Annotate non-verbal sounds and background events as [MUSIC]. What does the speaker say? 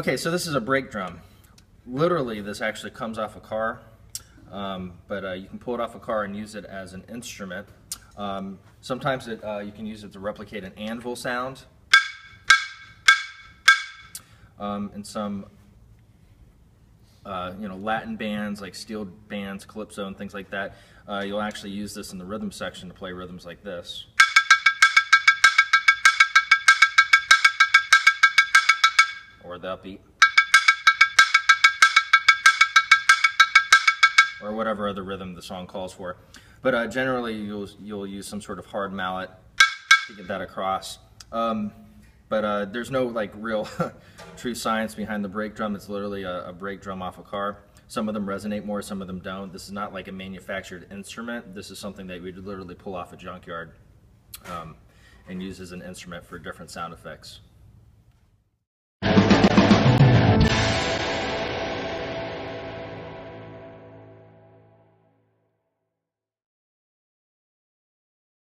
Okay, so this is a brake drum. Literally, this actually comes off a car, um, but uh, you can pull it off a car and use it as an instrument. Um, sometimes it, uh, you can use it to replicate an anvil sound. Um, in some uh, you know, Latin bands like steel bands, calypso, and things like that, uh, you'll actually use this in the rhythm section to play rhythms like this. The upbeat. Or whatever other rhythm the song calls for. But uh, generally, you'll, you'll use some sort of hard mallet to get that across. Um, but uh, there's no like real [LAUGHS] true science behind the brake drum. It's literally a, a, brake drum off a car. Some of them resonate more, some of them don't. This is not like a manufactured instrument. This is something that we'd literally pull off a junkyard um, and use as an instrument for different sound effects.